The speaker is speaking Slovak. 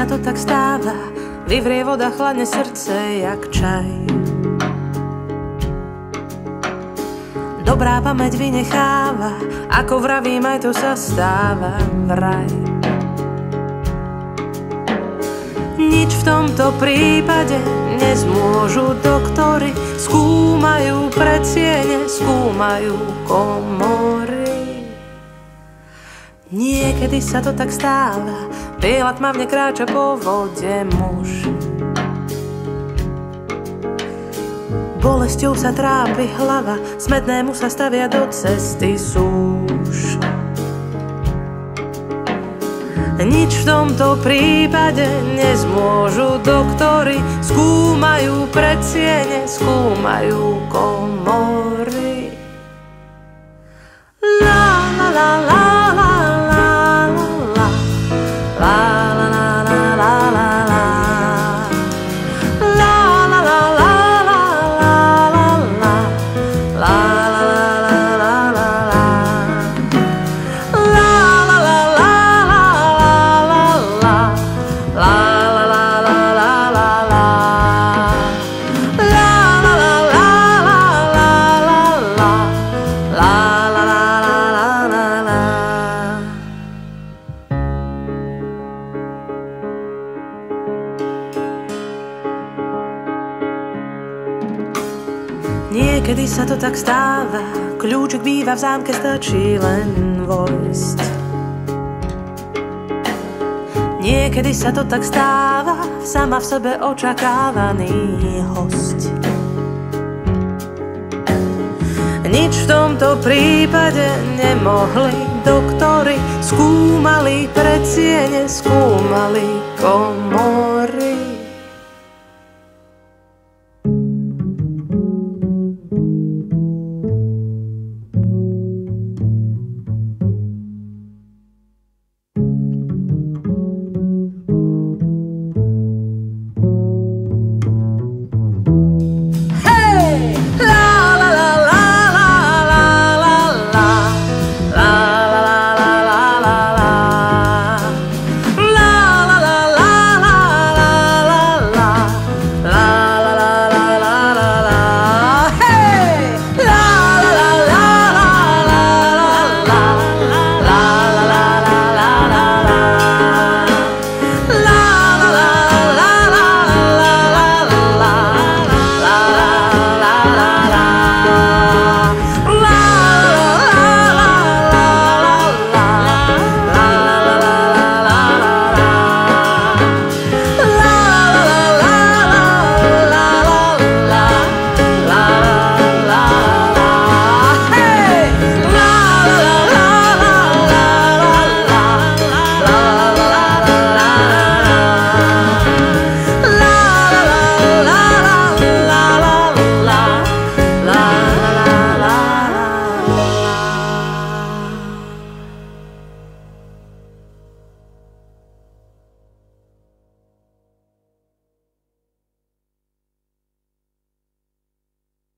sa to tak stáva, vyvrie voda, chladne srdce jak čaj. Dobrá pamäť vynecháva, ako vravím, aj to sa stáva vraj. Nič v tomto prípade nezmôžu doktory, skúmajú predsiene, skúmajú komory. Niekedy sa to tak stáva, biela tma v kráča po vode muž. Bolesťou sa trápi hlava, smednému sa stavia do cesty súž. Nič v tomto prípade nezmôžu doktory, skúmajú predsiene, skúmajú komory. Niekedy sa to tak stáva, kľúčik býva v zámke, stačí len vojsť. Niekedy sa to tak stáva, sama v sebe očakávaný host. Nič v tomto prípade nemohli doktory, skúmali predsiene, skúmali komory.